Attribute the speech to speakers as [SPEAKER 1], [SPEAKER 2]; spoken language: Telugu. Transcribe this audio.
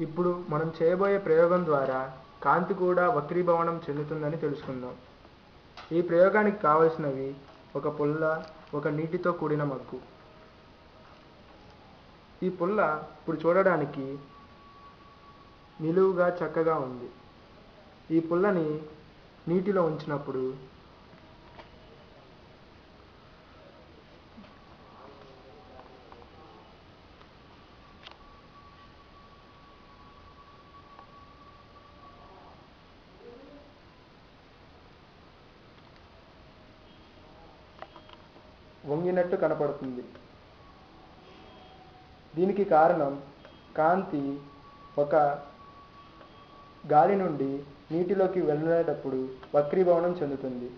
[SPEAKER 1] ఇప్పుడు మనం చేయబోయే ప్రయోగం ద్వారా కాంతి కూడా వక్రీభవనం చెందుతుందని తెలుసుకుందాం. ఈ ప్రయోగానికి కావలసినవి ఒక పుల్ల ఒక నీటితో కూడిన మగ్గు. ఈ పుల్ల ఇప్పుడు చూడడానికి నిలువుగా చక్కగా ఉంది. ఈ పుల్లని నీటిలో ఉంచినప్పుడు వంగినట్టు కనపడుతుంది. దీనికి కారణం కాంతి ఒక గాలి నుండి నీటిలోకి వెళ్ళేటప్పుడు వక్రీభవనం చెందుతుంది.